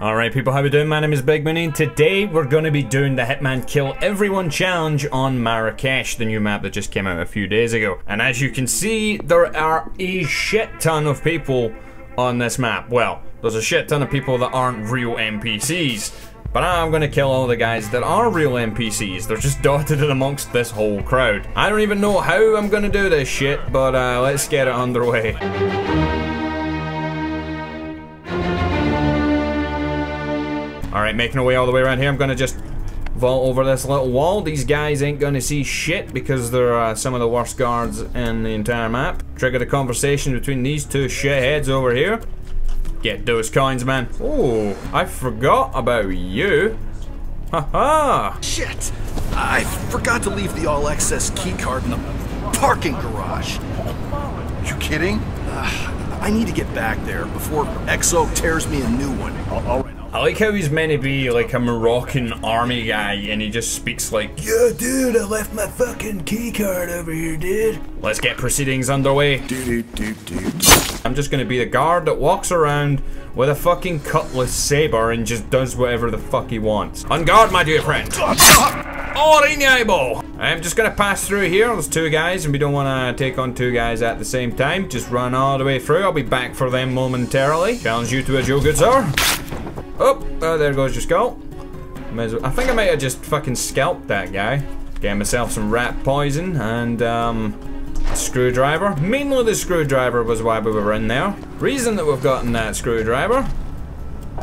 Alright people, how we doing? My name is Big Mooney and today we're going to be doing the Hitman Kill Everyone challenge on Marrakesh, the new map that just came out a few days ago. And as you can see, there are a shit ton of people on this map. Well, there's a shit ton of people that aren't real NPCs. But I'm gonna kill all the guys that are real NPCs. They're just dotted amongst this whole crowd. I don't even know how I'm gonna do this shit, but uh, let's get it underway. Alright, making our way all the way around here. I'm gonna just vault over this little wall. These guys ain't gonna see shit because they're uh, some of the worst guards in the entire map. Trigger the conversation between these two shitheads over here. Get those coins, man. Oh, I forgot about you. Haha. -ha. Shit! I forgot to leave the all access keycard in the parking garage. You kidding? Uh, I need to get back there before XO tears me a new one. All right. I like how he's meant to be like a Moroccan army guy and he just speaks like, Yeah, dude, I left my fucking keycard over here, dude. Let's get proceedings underway. I'm just gonna be the guard that walks around with a fucking cutlass saber and just does whatever the fuck he wants. On guard, my dear friend. Oh, eyeball. I'm just gonna pass through here. There's two guys and we don't wanna take on two guys at the same time. Just run all the way through. I'll be back for them momentarily. Challenge you to a Joe good sir. Oh, oh, there goes your skull. Well, I think I might have just fucking scalped that guy. Get myself some rat poison and, um, screwdriver. Mainly the screwdriver was why we were in there. Reason that we've gotten that screwdriver.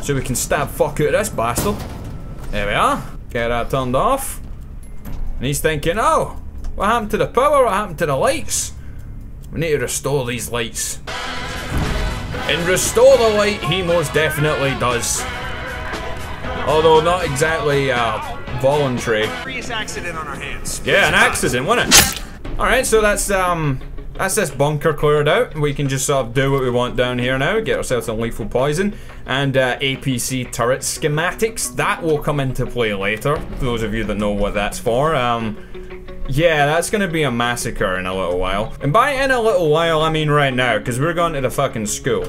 So we can stab fuck out of this bastard. There we are. Get that turned off. And he's thinking, oh, what happened to the power? What happened to the lights? We need to restore these lights. And restore the light, he most definitely does. Although not exactly uh, voluntary. accident on our hands. Yeah, an accident, wasn't it? Alright, so that's um that's this bunker cleared out. We can just sort of do what we want down here now. Get ourselves some lethal poison and uh, APC turret schematics. That will come into play later. For those of you that know what that's for. Um, yeah, that's gonna be a massacre in a little while. And by in a little while, I mean right now, because we're going to the fucking school.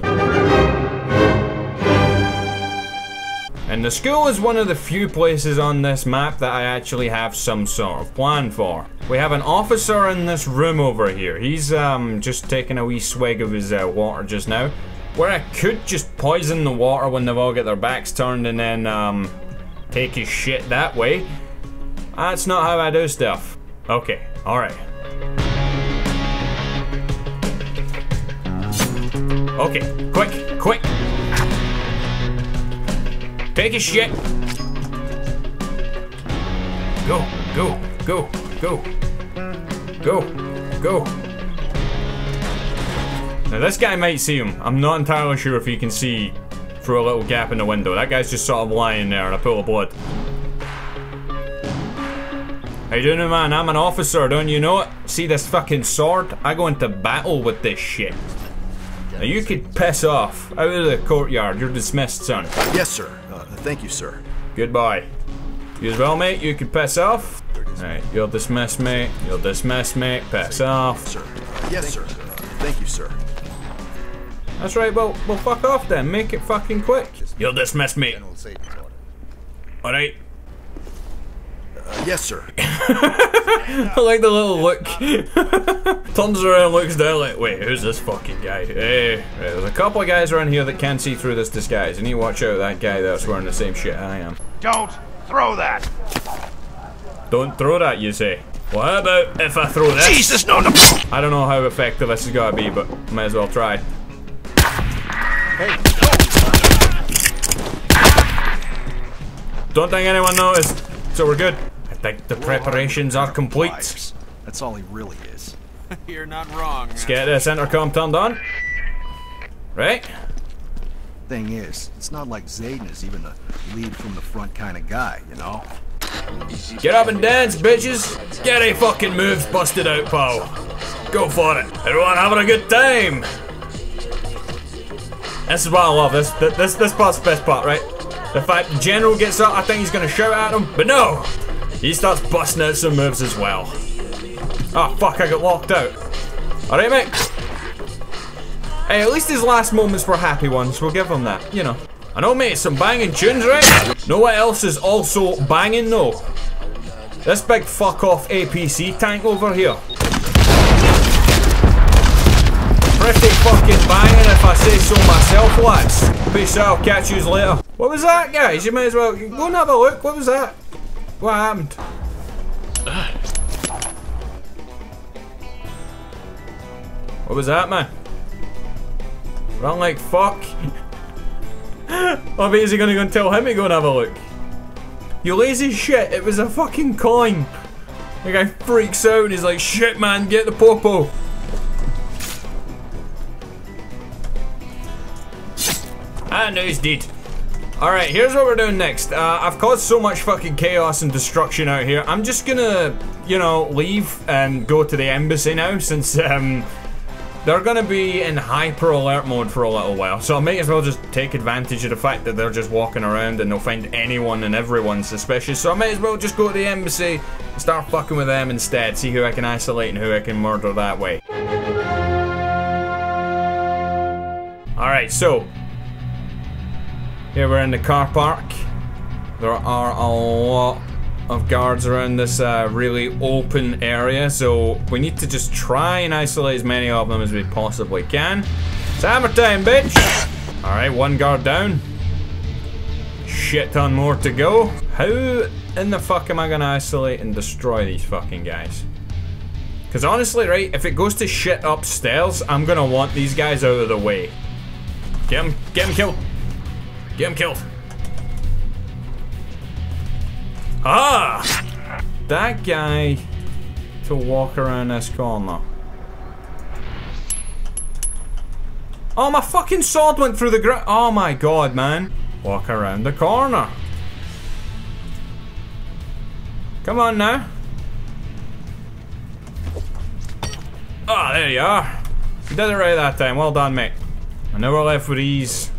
And the school is one of the few places on this map that I actually have some sort of plan for. We have an officer in this room over here. He's um, just taking a wee swig of his uh, water just now. Where I could just poison the water when they've all got their backs turned and then um, take his shit that way. That's not how I do stuff. Okay, alright. Okay, quick, quick. Take a shit. Go, go, go, go. Go, go. Now this guy might see him. I'm not entirely sure if he can see through a little gap in the window. That guy's just sort of lying there in a pool of blood. How you doing, man? I'm an officer, don't you know it? See this fucking sword? I go into battle with this shit. Now you could piss off. Out of the courtyard. You're dismissed, son. Yes, sir. Thank you, sir. Goodbye. You as well, mate. You can pass off. Alright, you'll dismiss me. You'll dismiss me. Pass off. Sir. Yes, sir. Thank you, sir. That's right, well, well, fuck off then. Make it fucking quick. You'll dismiss me. Alright. Uh, yes, sir. I like the little look. Turns around, looks down like, wait, who's this fucking guy? Hey, there's a couple of guys around here that can't see through this disguise. And you need to watch out that guy that's wearing the same shit I am. Don't throw that. Don't throw that, you say. What about if I throw this? Jesus, no, no. I don't know how effective this is gonna be, but might as well try. Hey, Don't think anyone noticed, so we're good. I think the preparations are complete. That's all he really is. You're not wrong. Let's get this intercom turned on. Right? Thing is, it's not like Zaydan is even a lead from the front kind of guy, you know? Get up and dance, bitches! Get a fucking moves busted out, pal. Go for it. Everyone having a good time. This is what I love. This this this part's the best part, right? The fact the general gets up, I think he's gonna shout at him, but no! He starts busting out some moves as well. Oh fuck, I got locked out. Alright, mate. Hey, at least his last moments were happy ones. We'll give him that, you know. I know, mate, some banging tunes, right? Know what else is also banging, though? This big fuck off APC tank over here. Pretty fucking banging if I say so myself, lads. Peace out, catch yous later. What was that, guys? You may as well go and have a look. What was that? What happened? What was that, man? Run like fuck. I bet is he gonna go and tell him to go and have a look? You lazy shit, it was a fucking coin. The guy freaks out and he's like, shit man, get the popo. Ah, no, he's dead. Alright, here's what we're doing next. Uh, I've caused so much fucking chaos and destruction out here. I'm just gonna, you know, leave and go to the embassy now since um, they're gonna be in hyper alert mode for a little while. So I may as well just take advantage of the fact that they're just walking around and they'll find anyone and everyone suspicious. So I may as well just go to the embassy and start fucking with them instead. See who I can isolate and who I can murder that way. Alright, so here we're in the car park. There are a lot of guards around this uh, really open area, so we need to just try and isolate as many of them as we possibly can. It's hammer time, bitch! Alright, one guard down. Shit ton more to go. How in the fuck am I gonna isolate and destroy these fucking guys? Because honestly, right, if it goes to shit upstairs, I'm gonna want these guys out of the way. Get him, get him killed. Get him killed. Ah! That guy to walk around this corner. Oh, my fucking sword went through the ground. Oh my god, man. Walk around the corner. Come on now. Ah, oh, there you are. You did it right that time. Well done, mate. And now we're left with these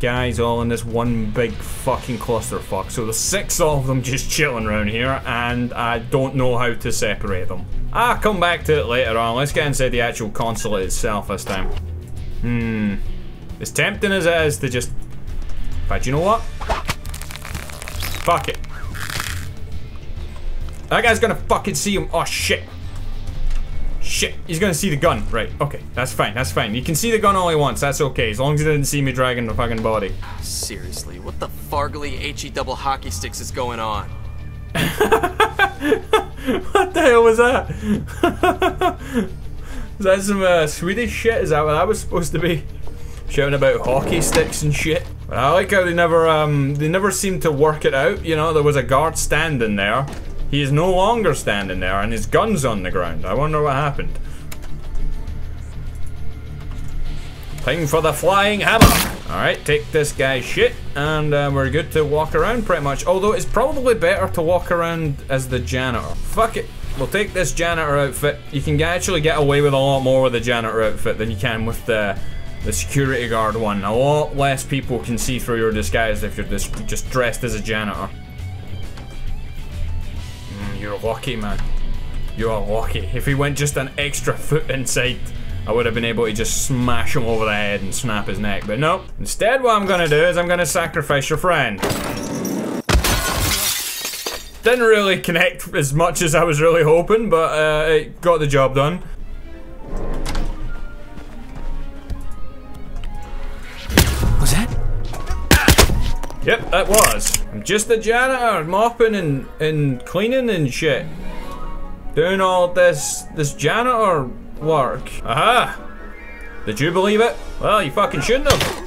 guys all in this one big fucking clusterfuck. So there's six of them just chilling around here, and I don't know how to separate them. I'll come back to it later on. Let's get inside the actual consulate itself this time. Hmm. As tempting as it is to just... But you know what? Fuck it. That guy's gonna fucking see him. Oh shit. Shit, he's gonna see the gun. Right, okay, that's fine, that's fine. You can see the gun only once, that's okay, as long as he didn't see me dragging the fucking body. Seriously, what the fargly HE double hockey sticks is going on? what the hell was that? is that some uh, Swedish shit? Is that what I was supposed to be? Shouting about hockey sticks and shit. But I like how they never, um, they never seemed to work it out. You know, there was a guard standing there. He is no longer standing there and his gun's on the ground. I wonder what happened. Time for the flying hammer. Alright, take this guy's shit and uh, we're good to walk around pretty much. Although it's probably better to walk around as the janitor. Fuck it. We'll take this janitor outfit. You can actually get away with a lot more with the janitor outfit than you can with the the security guard one. A lot less people can see through your disguise if you're just, just dressed as a janitor. You're lucky, man. You're lucky. If he went just an extra foot inside, I would have been able to just smash him over the head and snap his neck. But no. Instead, what I'm gonna do is I'm gonna sacrifice your friend. Didn't really connect as much as I was really hoping, but uh, it got the job done. Yep, that was. I'm just a janitor, mopping and, and cleaning and shit. Doing all this this janitor work. Aha! Did you believe it? Well, you fucking shouldn't have.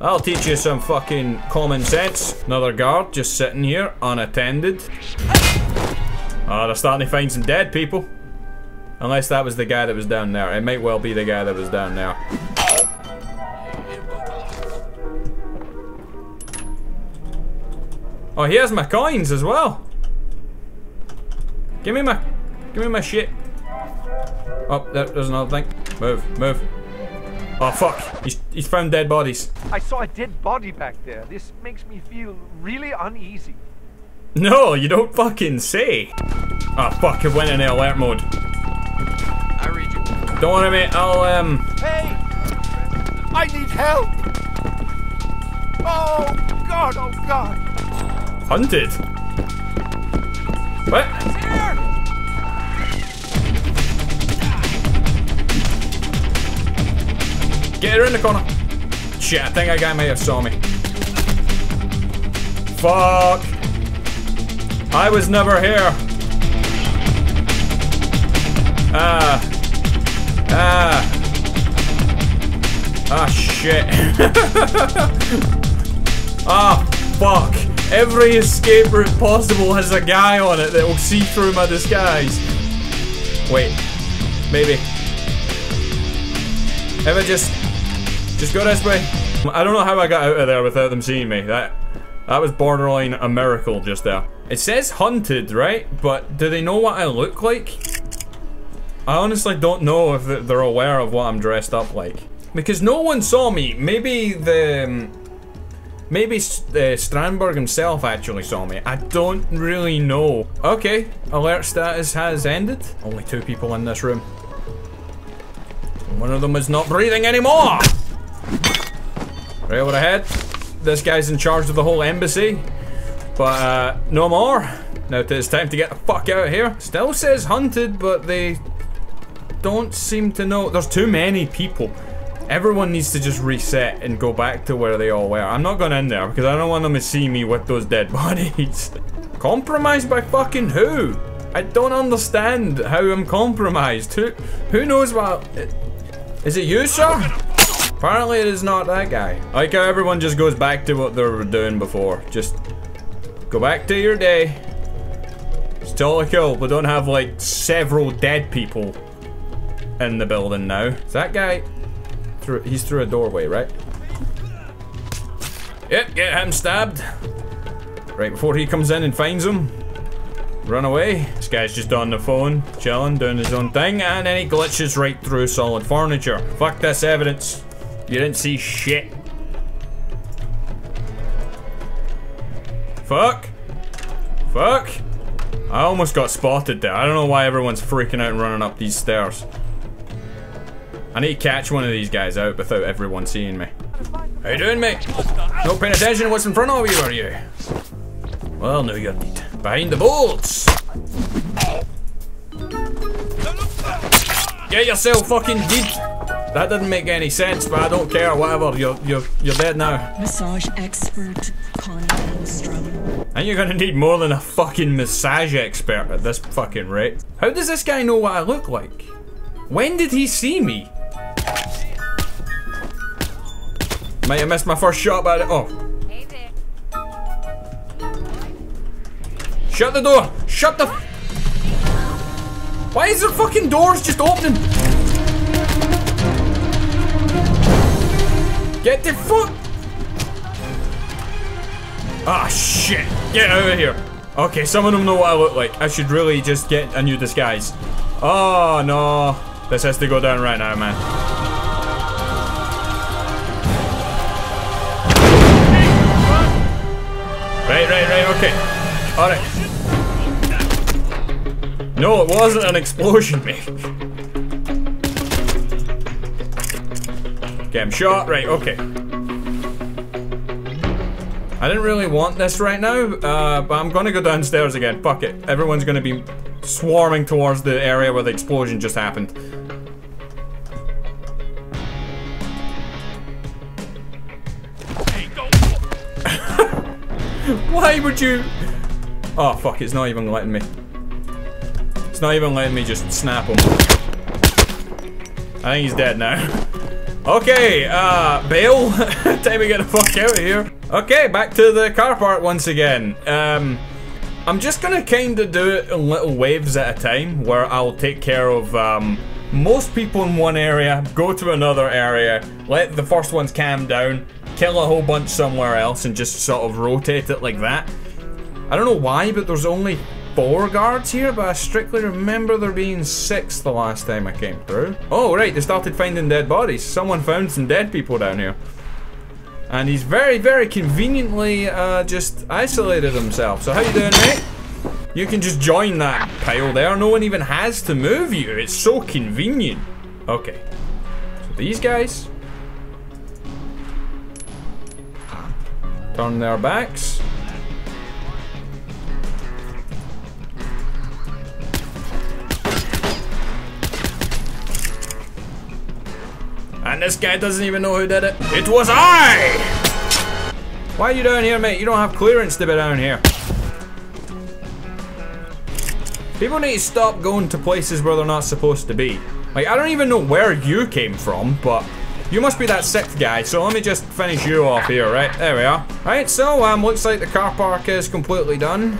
I'll teach you some fucking common sense. Another guard just sitting here, unattended. Oh, they're starting to find some dead people. Unless that was the guy that was down there. It might well be the guy that was down there. Oh, here's my coins as well. Give me my, give me my shit. Oh, there, there's another thing. Move, move. Oh fuck! He's he's found dead bodies. I saw a dead body back there. This makes me feel really uneasy. No, you don't fucking say. Oh fuck! It went in alert mode. I read you. Don't worry, mate. I'll um. Hey! I need help! Oh, God, oh, God. Hunted? What? Get her in the corner. Shit, I think a guy may have saw me. Fuck. I was never here. Ah. Ah. Ah, shit. ah, fuck. Every escape route possible has a guy on it that will see through my disguise. Wait. Maybe. I just... Just go this way. I don't know how I got out of there without them seeing me. That... That was borderline a miracle just there. It says hunted, right? But do they know what I look like? I honestly don't know if they're aware of what I'm dressed up like. Because no one saw me. Maybe the... um, Maybe uh, Strandberg himself actually saw me. I don't really know. Okay, alert status has ended. Only two people in this room. One of them is not breathing anymore! Right over ahead. This guy's in charge of the whole embassy. But, uh, no more. Now it's time to get the fuck out of here. Still says hunted, but they don't seem to know. There's too many people. Everyone needs to just reset and go back to where they all were. I'm not going in there because I don't want them to see me with those dead bodies. compromised by fucking who? I don't understand how I'm compromised. Who, who knows what... Is it you, sir? Apparently it is not that guy. I like how everyone just goes back to what they were doing before. Just go back to your day. Still kill, but don't have like several dead people in the building now. Is that guy through? He's through a doorway, right? Yep, get him stabbed. Right before he comes in and finds him. Run away. This guy's just on the phone, chilling, doing his own thing, and then he glitches right through solid furniture. Fuck this evidence. You didn't see shit. Fuck. Fuck. I almost got spotted there. I don't know why everyone's freaking out and running up these stairs. I need to catch one of these guys out without everyone seeing me. How you doing, mate? No paying attention to what's in front of you, are you? Well, no, you're not. Behind the bolts! Get yourself fucking dead! That didn't make any sense, but I don't care, whatever, you're, you're, you're dead now. Massage expert Connie Holmstrom. And you're gonna need more than a fucking massage expert at this fucking rate. How does this guy know what I look like? When did he see me? Might have missed my first shot, but oh. Shut the door! Shut the. Why is there fucking doors just opening? Get the fuck. Ah shit! Get out of here! Okay, some of them know what I look like. I should really just get a new disguise. Oh no. This has to go down right now, man. Right, right, right, okay. Alright. No, it wasn't an explosion, mate. Okay, I'm shot. Right, okay. I didn't really want this right now, uh, but I'm gonna go downstairs again. Fuck it. Everyone's gonna be swarming towards the area where the explosion just happened. Would you? Oh fuck, it's not even letting me. It's not even letting me just snap him. I think he's dead now. Okay, uh, bail. Time to get the fuck out of here. Okay, back to the car park once again. Um, I'm just gonna kinda do it in little waves at a time, where I'll take care of, um, most people in one area, go to another area, let the first ones calm down, kill a whole bunch somewhere else, and just sort of rotate it like that. I don't know why, but there's only four guards here, but I strictly remember there being six the last time I came through. Oh, right, they started finding dead bodies. Someone found some dead people down here. And he's very, very conveniently uh, just isolated himself. So how you doing, mate? You can just join that pile there. No one even has to move you. It's so convenient. Okay. So these guys. Turn their backs. And this guy doesn't even know who did it. It was I! Why are you down here, mate? You don't have clearance to be down here. People need to stop going to places where they're not supposed to be. Like, I don't even know where you came from, but you must be that sixth guy, so let me just finish you off here, right? There we are. Right, so, um, looks like the car park is completely done.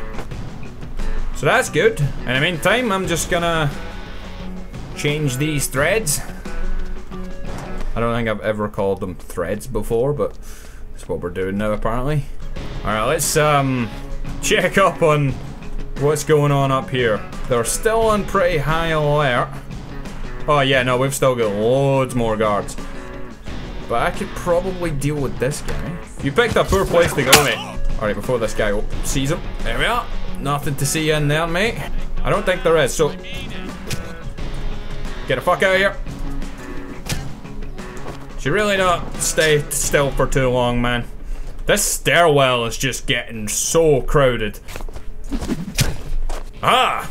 So that's good. In the meantime, I'm just gonna change these threads. I don't think I've ever called them threads before, but that's what we're doing now, apparently. Alright, let's, um, check up on what's going on up here. They're still on pretty high alert. Oh yeah, no, we've still got loads more guards. But I could probably deal with this guy. You picked a poor place to go, mate. Alright, before this guy sees him. There we are. Nothing to see in there, mate. I don't think there is, so... Get the fuck out of here. Should really not stay still for too long, man. This stairwell is just getting so crowded. Ah!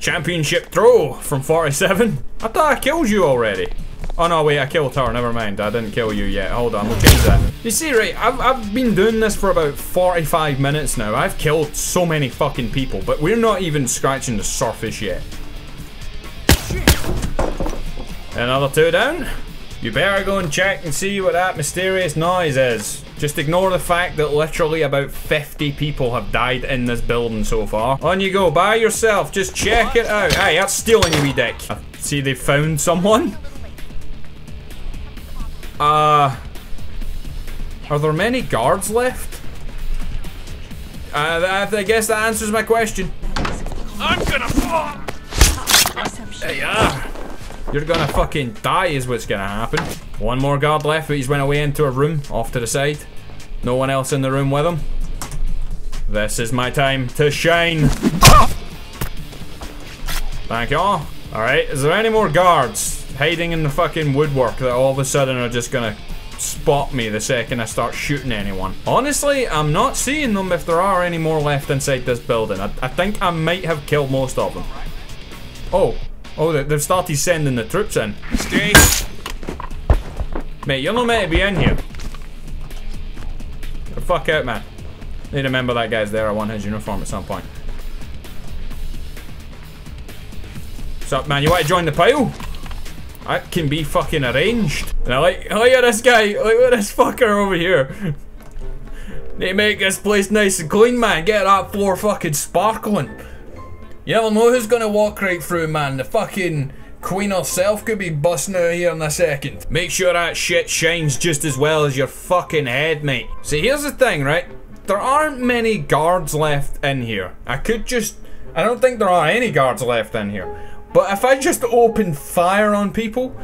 Championship throw from 47. I thought I killed you already. Oh no, wait, I killed her. Never mind. I didn't kill you yet. Hold on, we'll change that. You see, right, I've, I've been doing this for about 45 minutes now. I've killed so many fucking people, but we're not even scratching the surface yet. Another two down. You better go and check and see what that mysterious noise is. Just ignore the fact that literally about 50 people have died in this building so far. On you go, by yourself, just check it out. Hey, that's stealing you, wee dick. I see they found someone. Uh... Are there many guards left? Uh, I guess that answers my question. I'm gonna fall! There you are. You're gonna fucking die is what's gonna happen. One more guard left, but he's went away into a room off to the side. No one else in the room with him. This is my time to shine. Thank you all. Alright, is there any more guards hiding in the fucking woodwork that all of a sudden are just gonna spot me the second I start shooting anyone? Honestly, I'm not seeing them if there are any more left inside this building. I, I think I might have killed most of them. Oh, Oh, they've started sending the troops in. Stay. Mate, you're not meant to be in here. The fuck out, man. Need to remember that guy's there. I want his uniform at some point. What's up, man? You want to join the pile? That can be fucking arranged. And I like, look at this guy. Look at this fucker over here. To make this place nice and clean, man. Get that floor fucking sparkling. You never know who's gonna walk right through, man. The fucking Queen herself could be busting out here in a second. Make sure that shit shines just as well as your fucking head, mate. See, here's the thing, right? There aren't many guards left in here. I could just... I don't think there are any guards left in here. But if I just open fire on people,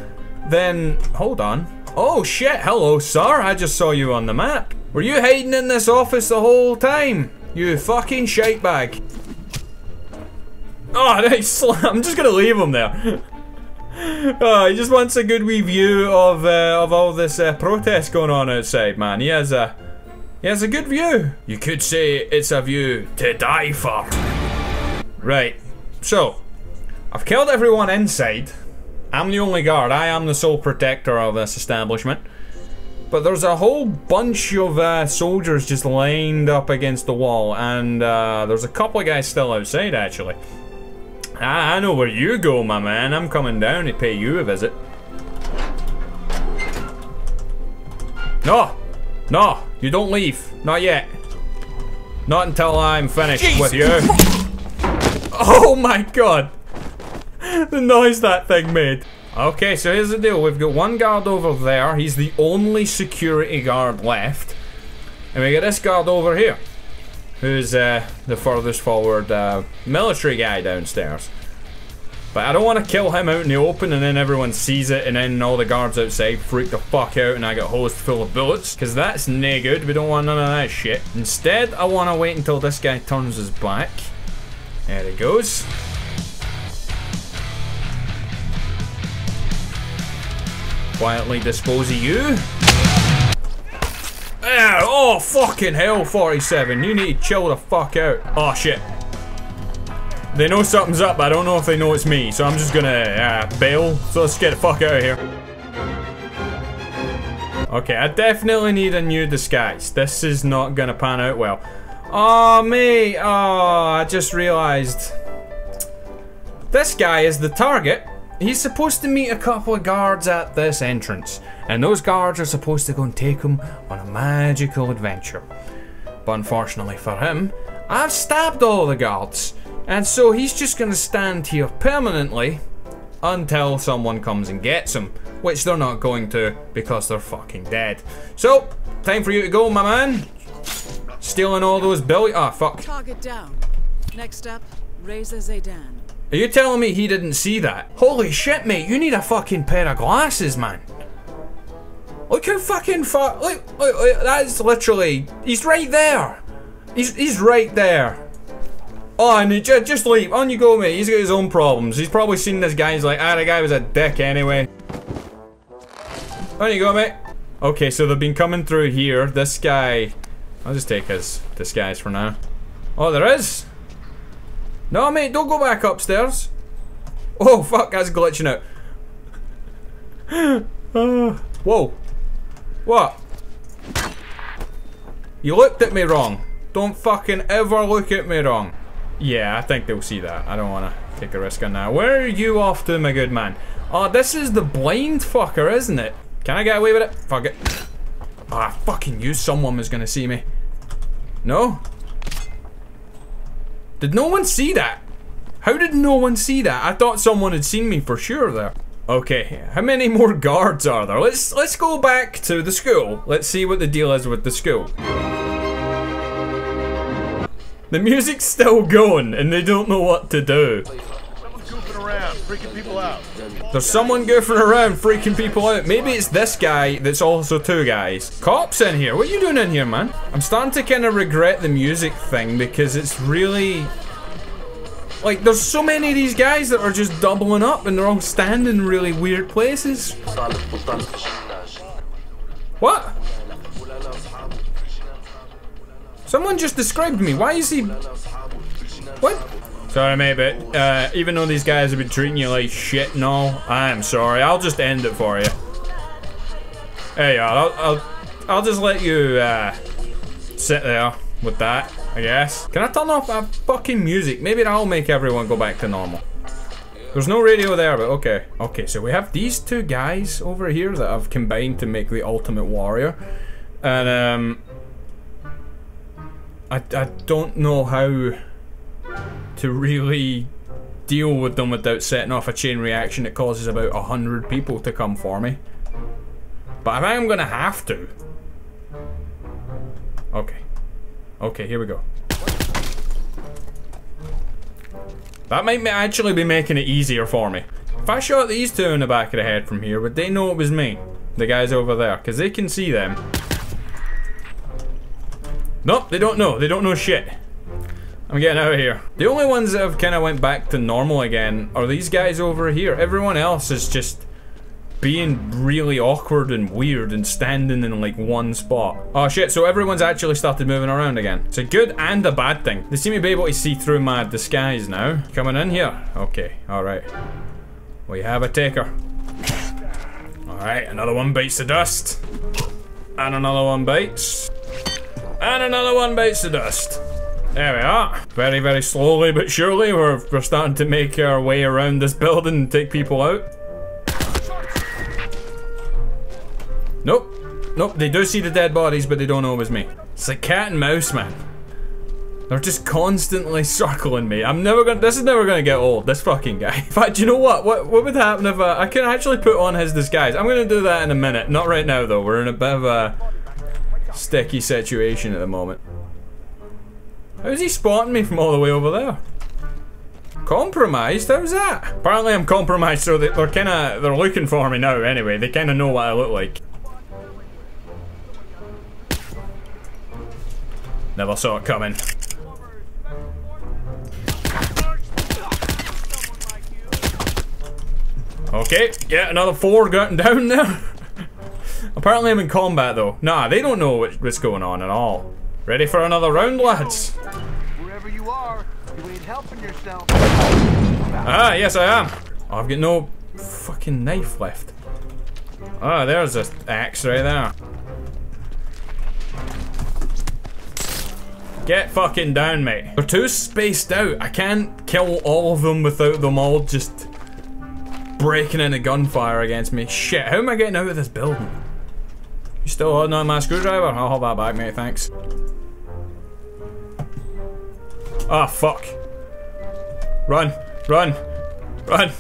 then... Hold on. Oh shit, hello sir, I just saw you on the map. Were you hiding in this office the whole time? You fucking shitebag. Oh, nice. I'm just gonna leave him there. Oh, he just wants a good wee view of uh, of all this uh, protest going on outside, man. He has a he has a good view. You could say it's a view to die for. Right. So, I've killed everyone inside. I'm the only guard. I am the sole protector of this establishment. But there's a whole bunch of uh, soldiers just lined up against the wall, and uh, there's a couple of guys still outside, actually. Ah, I know where you go, my man. I'm coming down to pay you a visit. No! No! You don't leave. Not yet. Not until I'm finished Jeez. with you. Oh my god! The noise that thing made. Okay, so here's the deal. We've got one guard over there. He's the only security guard left. And we got this guard over here who's uh, the furthest forward uh, military guy downstairs. But I don't want to kill him out in the open and then everyone sees it and then all the guards outside freak the fuck out and I get hosed full of bullets. Because that's no good. We don't want none of that shit. Instead, I want to wait until this guy turns his back. There he goes. Quietly dispose of you. there! Oh, fucking hell, 47. You need to chill the fuck out. Oh, shit. They know something's up, but I don't know if they know it's me, so I'm just gonna uh, bail. So let's get the fuck out of here. Okay, I definitely need a new disguise. This is not gonna pan out well. Oh, me! Oh, I just realized. This guy is the target. He's supposed to meet a couple of guards at this entrance. And those guards are supposed to go and take him on a magical adventure. But unfortunately for him, I've stabbed all the guards. And so he's just gonna stand here permanently until someone comes and gets him. Which they're not going to because they're fucking dead. So, time for you to go, my man. Stealing all those billion. Ah, oh, fuck. Target down. Next up, Reza Zaydan. Are you telling me he didn't see that? Holy shit, mate, you need a fucking pair of glasses, man. Look how fucking far. Look, look, look, that's literally. He's right there. He's, he's right there. Oh, and he, just, just leave. On you go, mate. He's got his own problems. He's probably seen this guy. He's like, ah, the guy was a dick anyway. On you go, mate. Okay, so they've been coming through here. This guy. I'll just take his disguise for now. Oh, there is. No, mate, don't go back upstairs. Oh, fuck, that's glitching out. whoa. What? You looked at me wrong. Don't fucking ever look at me wrong. Yeah, I think they'll see that. I don't want to take a risk on that. Where are you off to, my good man? Oh, this is the blind fucker, isn't it? Can I get away with it? Fuck it. Ah, oh, fucking knew someone was gonna see me. No? Did no one see that? How did no one see that? I thought someone had seen me for sure there. Okay, how many more guards are there? Let's let's go back to the school. Let's see what the deal is with the school. The music's still going and they don't know what to do. Around, freaking people out. There's someone goofing around, freaking people out. Maybe it's this guy that's also two guys. Cops in here. What are you doing in here, man? I'm starting to kind of regret the music thing because it's really... Like, there's so many of these guys that are just doubling up and they're all standing in really weird places. What? Someone just described me. Why is he... What? Sorry, mate, but uh, even though these guys have been treating you like shit and all, I'm sorry. I'll just end it for you. There you are. I'll, I'll, I'll just let you uh, sit there with that, I guess. Can I turn off that fucking music? Maybe that'll make everyone go back to normal. There's no radio there, but okay. Okay, so we have these two guys over here that have combined to make the Ultimate Warrior. And, um... I, I don't know how to really deal with them without setting off a chain reaction that causes about a hundred people to come for me. But I think I'm gonna have to. Okay. Okay, here we go. That might actually be making it easier for me. If I shot these two in the back of the head from here, would they know it was me? The guys over there, because they can see them. Nope, they don't know. They don't know shit. I'm getting out of here. The only ones that have kind of went back to normal again are these guys over here. Everyone else is just being really awkward and weird and standing in like one spot. Oh shit, so everyone's actually started moving around again. It's a good and a bad thing. They seem to be able to see through my disguise now. Coming in here? Okay, alright. We have a taker. Alright, another one bites the dust. And another one bites. And another one bites the dust. There we are. Very, very slowly but surely, we're, we're starting to make our way around this building and take people out. Nope. Nope, they do see the dead bodies, but they don't know it was me. It's like cat and mouse, man. They're just constantly circling me. I'm never gonna- this is never gonna get old, this fucking guy. In fact, you know what? What, what would happen if uh, I can actually put on his disguise? I'm gonna do that in a minute. Not right now, though. We're in a bit of a sticky situation at the moment. How's he spotting me from all the way over there? Compromised? How's that? Apparently I'm compromised so they, they're kinda, they're looking for me now anyway. They kinda know what I look like. Never saw it coming. Okay, yeah, another four gotten down there. Apparently I'm in combat though. Nah, they don't know what's going on at all. Ready for another round, lads? Wherever you are, you ain't helping yourself. Ah, yes I am. Oh, I've got no fucking knife left. Ah, there's an axe right there. Get fucking down, mate. They're too spaced out. I can't kill all of them without them all just breaking into gunfire against me. Shit, how am I getting out of this building? You still holding on my screwdriver? I'll hold that back, mate, thanks. Ah, fuck. Run, run, run.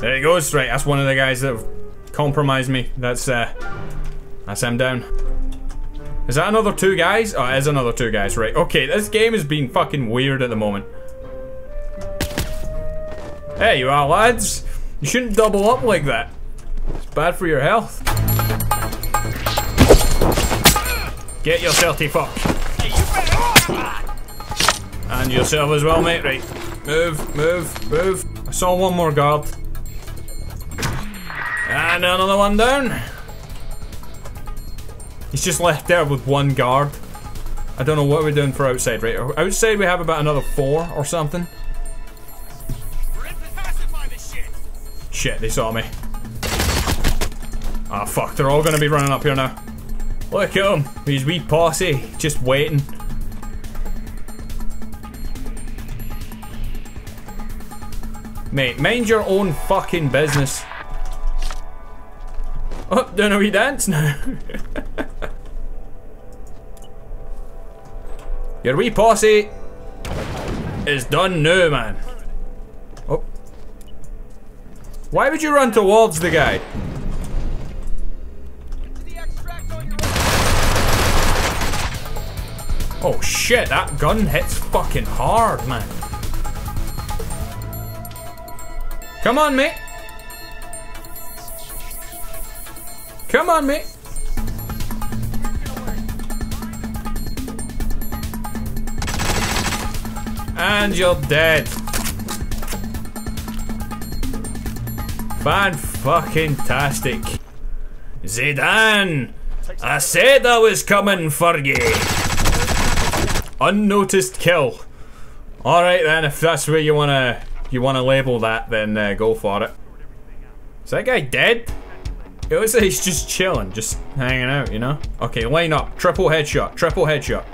There he goes. Right, that's one of the guys that compromised me. That's uh, that's him down. Is that another two guys? Oh, it is another two guys. Right. Okay, this game is being fucking weird at the moment. Hey, you are, lads. You shouldn't double up like that. It's bad for your health. Get yourself, fuck. And yourself as well, mate. Right. Move, move, move. I saw one more guard. And another one down. He's just left there with one guard. I don't know what we're doing for outside, right? Outside we have about another four or something. Shit, they saw me. Ah, oh, fuck, they're all gonna be running up here now. Look at him, his wee posse, just waiting. Mate, mind your own fucking business. Oh, doing a wee dance now. Your wee posse is done now, man. Oh. Why would you run towards the guy? Shit, that gun hits fucking hard, man. Come on, mate. Come on, mate. And you're dead. Fan fucking tastic. Zaydan! I said I was coming for you. Unnoticed kill. Alright then, if that's where you wanna you wanna label that, then uh, go for it. Is that guy dead? It looks like he's just chilling, just hanging out, you know? Okay, line up. Triple headshot. Triple headshot.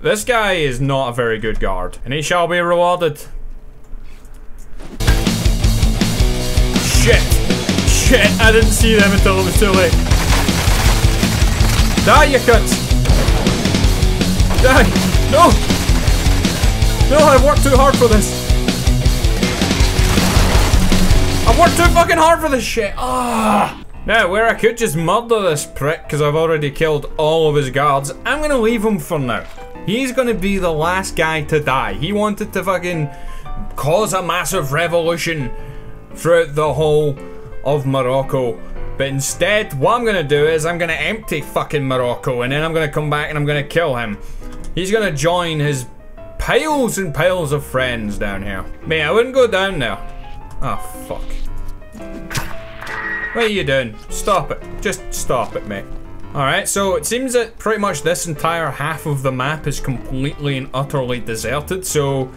This guy is not a very good guard, and he shall be rewarded. Shit! Shit, I didn't see them until it was too late. Die, you cunts! Die! No! No, I've worked too hard for this. I've worked too fucking hard for this shit. Ah! Now, where I could just murder this prick because I've already killed all of his guards, I'm gonna leave him for now. He's gonna be the last guy to die. He wanted to fucking cause a massive revolution throughout the whole of Morocco. But instead, what I'm gonna do is I'm gonna empty fucking Morocco and then I'm gonna come back and I'm gonna kill him. He's gonna join his piles and piles of friends down here. Mate, I wouldn't go down there. Oh, fuck. What are you doing? Stop it. Just stop it, mate. Alright, so it seems that pretty much this entire half of the map is completely and utterly deserted, so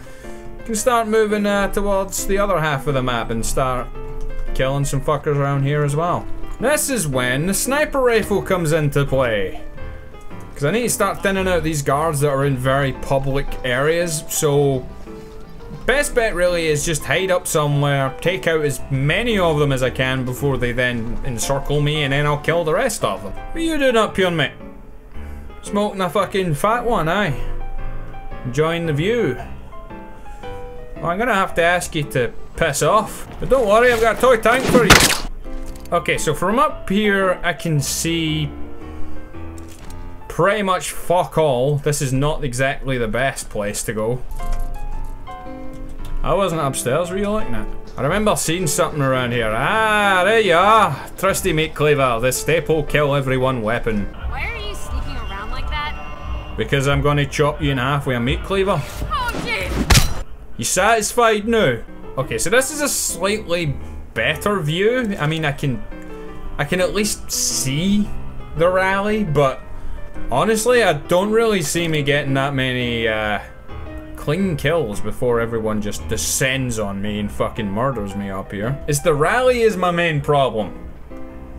you can start moving uh, towards the other half of the map and start killing some fuckers around here as well. This is when the sniper rifle comes into play. Because I need to start thinning out these guards that are in very public areas, so Best bet really is just hide up somewhere, take out as many of them as I can before they then encircle me and then I'll kill the rest of them. What you doing up here, mate? Smoking a fucking fat one, aye? Enjoying the view. Well, I'm gonna have to ask you to piss off. But don't worry, I've got a toy tank for you. Okay, so from up here I can see pretty much fuck all. This is not exactly the best place to go. I wasn't upstairs, were you looking at? I remember seeing something around here. Ah, there you are. Trusty meat cleaver, the staple kill everyone weapon. Why are you sneaking around like that? Because I'm gonna chop you in half with a meat cleaver. Oh, jeez! You satisfied now? Okay, so this is a slightly better view. I mean, I can, I can at least see the rally, but honestly, I don't really see me getting that many uh, clean kills before everyone just descends on me and fucking murders me up here. It's the rally is my main problem.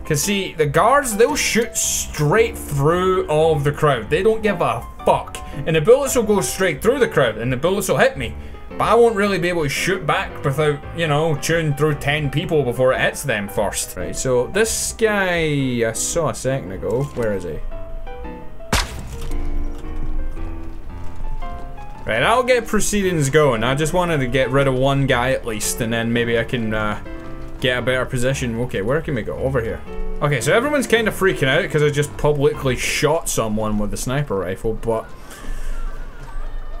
Cause see, the guards, they'll shoot straight through all of the crowd. They don't give a fuck. And the bullets will go straight through the crowd and the bullets will hit me. But I won't really be able to shoot back without, you know, chewing through 10 people before it hits them first. Right, so this guy I saw a second ago. Where is he? Right, I'll get proceedings going. I just wanted to get rid of one guy at least, and then maybe I can uh, get a better position. Okay, where can we go? Over here. Okay, so everyone's kind of freaking out because I just publicly shot someone with a sniper rifle, but...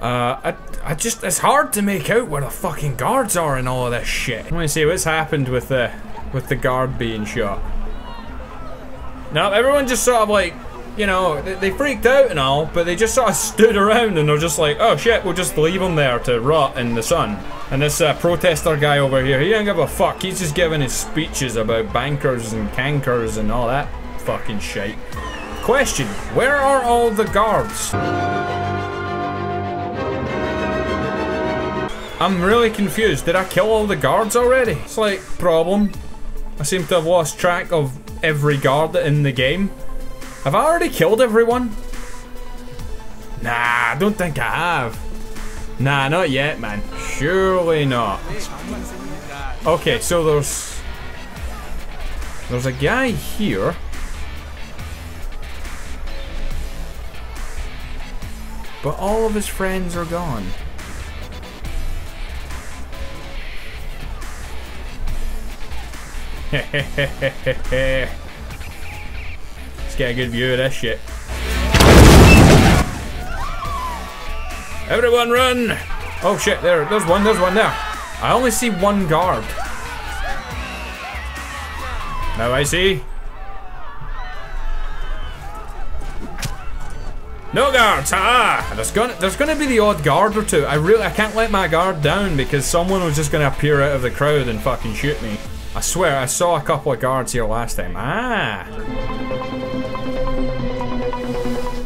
Uh, I, I just, it's hard to make out where the fucking guards are and all of this shit. Let me see what's happened with the, with the guard being shot. No, everyone just sort of like, you know, they, they freaked out and all, but they just sort of stood around and they're just like, oh shit, we'll just leave them there to rot in the sun. And this uh, protester guy over here, he don't give a fuck. He's just giving his speeches about bankers and cankers and all that fucking shit. Question, where are all the guards? I'm really confused. Did I kill all the guards already? It's like, problem. I seem to have lost track of every guard in the game. Have I already killed everyone? Nah, I don't think I have. Nah, not yet, man. Surely not. Okay, so there's... There's a guy here. But all of his friends are gone. Let's get a good view of this shit. Everyone run! Oh shit, there, there's one, there's one there. I only see one guard. Now I see. No guards, ah! There's gonna, there's gonna be the odd guard or two. I really, I can't let my guard down because someone was just gonna appear out of the crowd and fucking shoot me. I swear, I saw a couple of guards here last time. Ah!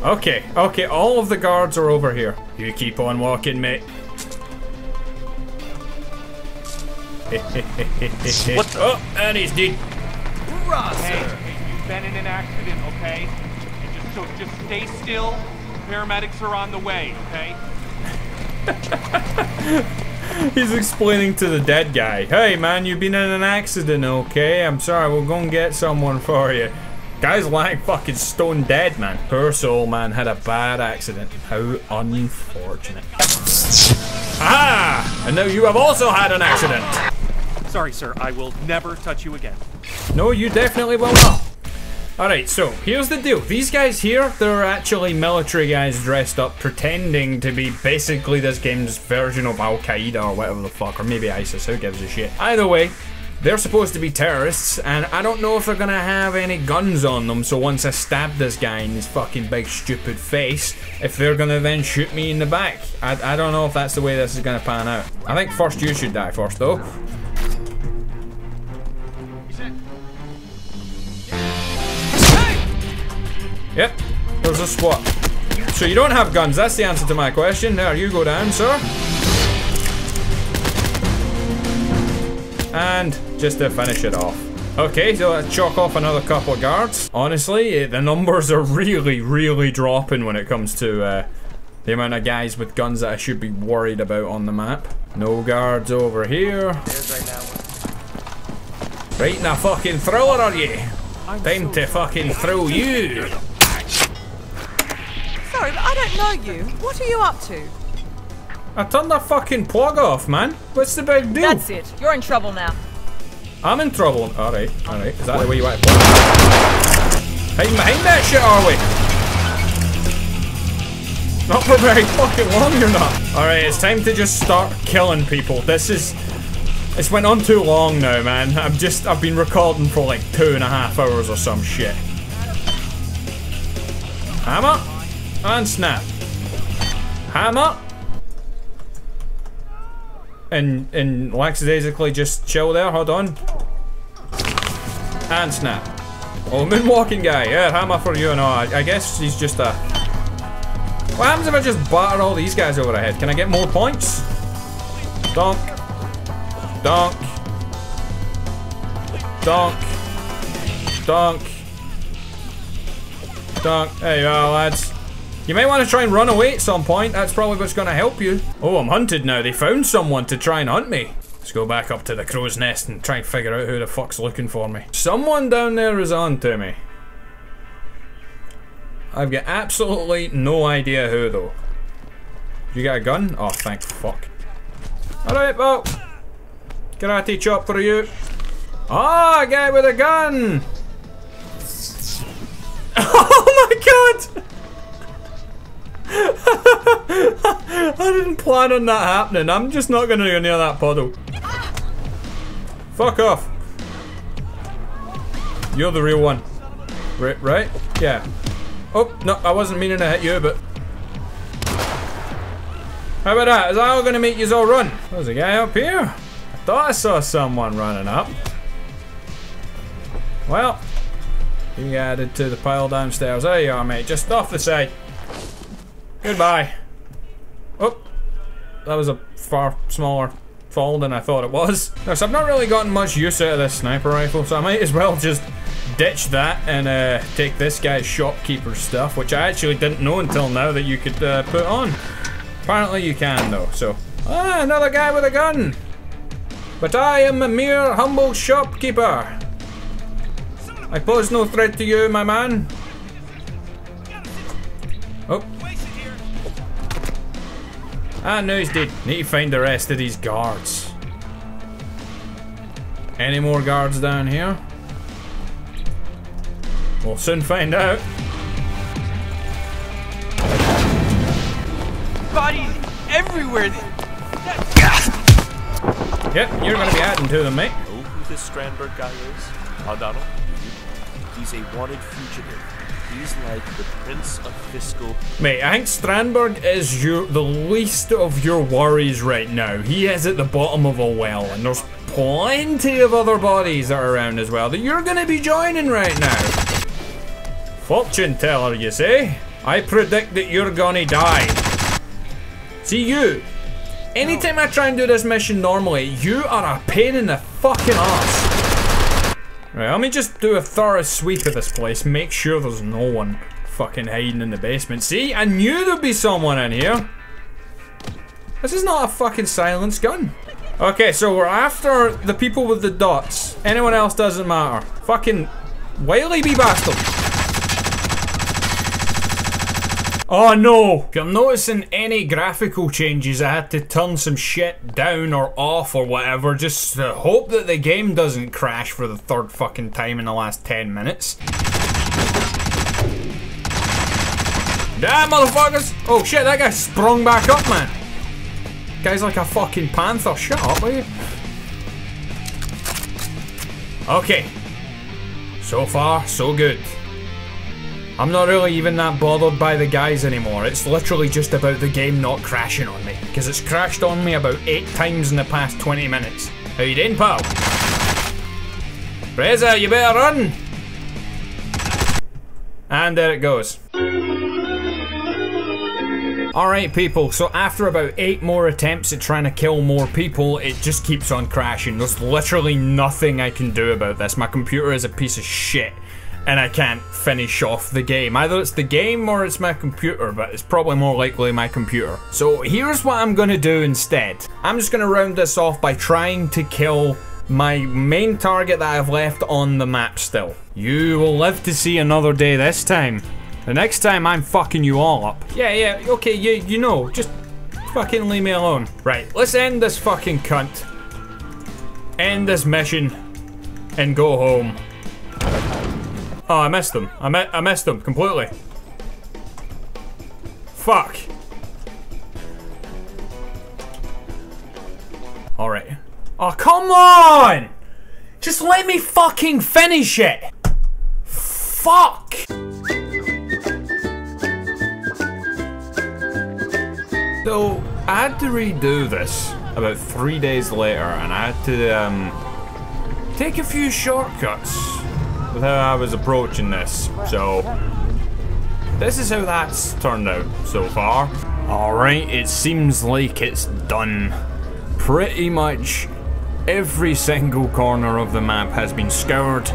Okay, okay, all of the guards are over here. You keep on walking, mate. what the? Oh, and he's dead. Hey, hey, you've been in an accident, okay? And just so just stay still. Paramedics are on the way, okay? He's explaining to the dead guy, Hey man, you've been in an accident, okay? I'm sorry, we'll go and get someone for you. Guy's lying fucking stone dead, man. Poor soul, man, had a bad accident. How unfortunate. Ah! And now you have also had an accident. Sorry, sir, I will never touch you again. No, you definitely will not. Alright, so here's the deal. These guys here, they're actually military guys dressed up pretending to be basically this game's version of Al Qaeda or whatever the fuck, or maybe ISIS, who gives a shit. Either way, they're supposed to be terrorists, and I don't know if they're gonna have any guns on them, so once I stab this guy in his fucking big stupid face, if they're gonna then shoot me in the back. I, I don't know if that's the way this is gonna pan out. I think first you should die first, though. Yep, there's a SWAT. So you don't have guns, that's the answer to my question. There, you go down, sir. And just to finish it off. Okay, so let's chalk off another couple of guards. Honestly, eh, the numbers are really, really dropping when it comes to uh, the amount of guys with guns that I should be worried about on the map. No guards over here. Right in a fucking thrower, are you? Time to fucking throw you. Sorry, but I don't know you. What are you up to? I turned that fucking plug off, man. What's the big deal? That's it. You're in trouble now. I'm in trouble. Alright, alright. Is that the way you want to play? Hiding behind that shit, are we? Not for very fucking long, you're not. Alright, it's time to just start killing people. This is... It's went on too long now, man. I'm just, I've been recording for like two and a half hours or some shit. Hammer and snap. Hammer and and lackadaisically just chill there. Hold on. And snap. Oh, moonwalking guy. Yeah, hammer for you. No, I, I guess he's just a. What happens if I just batter all these guys over the head? Can I get more points? Donk. Donk. Donk. Donk. Donk. There you are, lads. You may want to try and run away at some point. That's probably what's going to help you. Oh, I'm hunted now. They found someone to try and hunt me. Let's go back up to the crow's nest and try and figure out who the fuck's looking for me. Someone down there is on to me. I've got absolutely no idea who though. You got a gun? Oh, thank fuck. Alright, well. Karate chop for you. Ah, oh, guy with a gun! oh my god! I didn't plan on that happening. I'm just not gonna go near that puddle. Fuck off. You're the real one. Right, right? Yeah. Oh, no, I wasn't meaning to hit you, but... How about that? Is that all gonna make you all run? There's a guy up here. I thought I saw someone running up. Well, you added to the pile downstairs. There you are, mate. Just off the side. Goodbye. Oh, that was a far smaller fall than I thought it was. Now, so I've not really gotten much use out of this sniper rifle, so I might as well just ditch that and uh, take this guy's shopkeeper stuff, which I actually didn't know until now that you could uh, put on. Apparently you can though, so. Ah, another guy with a gun! But I am a mere humble shopkeeper. I pose no threat to you, my man. Oh, Ah, no, he's dead. Need to find the rest of these guards. Any more guards down here? We'll soon find out. Bodies everywhere. Yep, you're gonna be adding to them, mate. Know who this Strandberg guy is? O'Donnell? He's a wanted fugitive He's like the Prince of Fiscal. Mate, I think Strandberg is your the least of your worries right now. He is at the bottom of a well, and there's plenty of other bodies that are around as well that you're gonna be joining right now. Fortune teller, you say? I predict that you're gonna die. See you. Anytime I try and do this mission normally, you are a pain in the fucking ass. Right, let me just do a thorough sweep of this place, make sure there's no one fucking hiding in the basement. See, I knew there'd be someone in here. This is not a fucking silence gun. Okay, so we're after the people with the dots. Anyone else doesn't matter. Fucking wily be bastard. Oh no! If I'm noticing any graphical changes, I had to turn some shit down or off or whatever, just to hope that the game doesn't crash for the third fucking time in the last 10 minutes. Damn, motherfuckers! Oh shit, that guy sprung back up, man. Guy's like a fucking panther. Shut up, will you? Okay. So far, so good. I'm not really even that bothered by the guys anymore. It's literally just about the game not crashing on me. Because it's crashed on me about 8 times in the past 20 minutes. How you doing, pal? Reza, you better run! And there it goes. Alright people, so after about 8 more attempts at trying to kill more people, it just keeps on crashing. There's literally nothing I can do about this. My computer is a piece of shit and I can't finish off the game. Either it's the game or it's my computer, but it's probably more likely my computer. So here's what I'm gonna do instead. I'm just gonna round this off by trying to kill my main target that I've left on the map still. You will live to see another day this time. The next time I'm fucking you all up. Yeah, yeah, okay, you, you know, just fucking leave me alone. Right, let's end this fucking cunt. End this mission and go home. Oh, I missed them. I, me I missed them completely. Fuck. Alright. Oh, come on! Just let me fucking finish it! Fuck! So, I had to redo this about three days later, and I had to, um, take a few shortcuts with how I was approaching this. So, this is how that's turned out so far. Alright, it seems like it's done. Pretty much every single corner of the map has been scoured.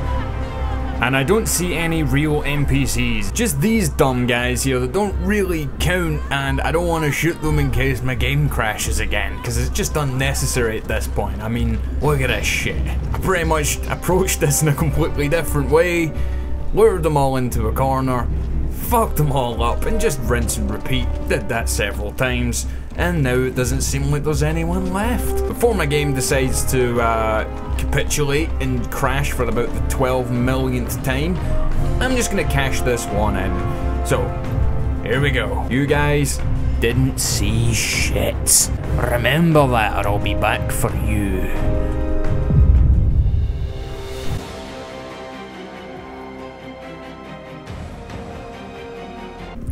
And I don't see any real NPCs, just these dumb guys here that don't really count and I don't want to shoot them in case my game crashes again, because it's just unnecessary at this point. I mean, look at this shit. I pretty much approached this in a completely different way, lured them all into a corner, fucked them all up and just rinse and repeat. Did that several times. And now it doesn't seem like there's anyone left. Before my game decides to uh, capitulate and crash for about the 12 millionth time, I'm just gonna cash this one in. So, here we go. You guys didn't see shit. Remember that or I'll be back for you.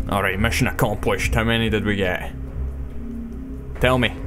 Alright, mission accomplished. How many did we get? Tell me.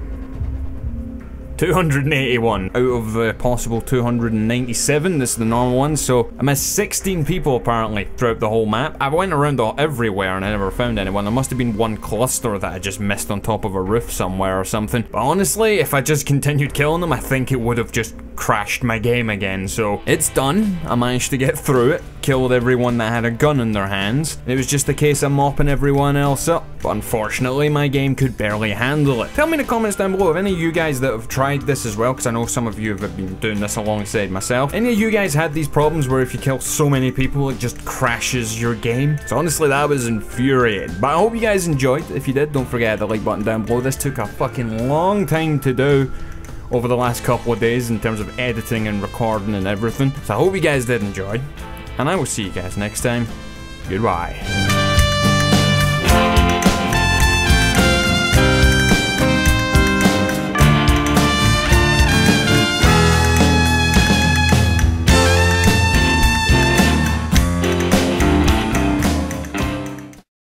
281 out of the possible 297. This is the normal one, so I missed 16 people apparently throughout the whole map. I went around all, everywhere and I never found anyone. There must have been one cluster that I just missed on top of a roof somewhere or something. But honestly, if I just continued killing them, I think it would have just crashed my game again. So it's done. I managed to get through it, killed everyone that had a gun in their hands. It was just a case of mopping everyone else up. But unfortunately, my game could barely handle it. Tell me in the comments down below if any of you guys that have tried this as well, because I know some of you have been doing this alongside myself. Any of you guys had these problems where if you kill so many people, it just crashes your game? So honestly, that was infuriating. But I hope you guys enjoyed. If you did, don't forget the like button down below. This took a fucking long time to do over the last couple of days in terms of editing and recording and everything. So I hope you guys did enjoy. And I will see you guys next time. Goodbye.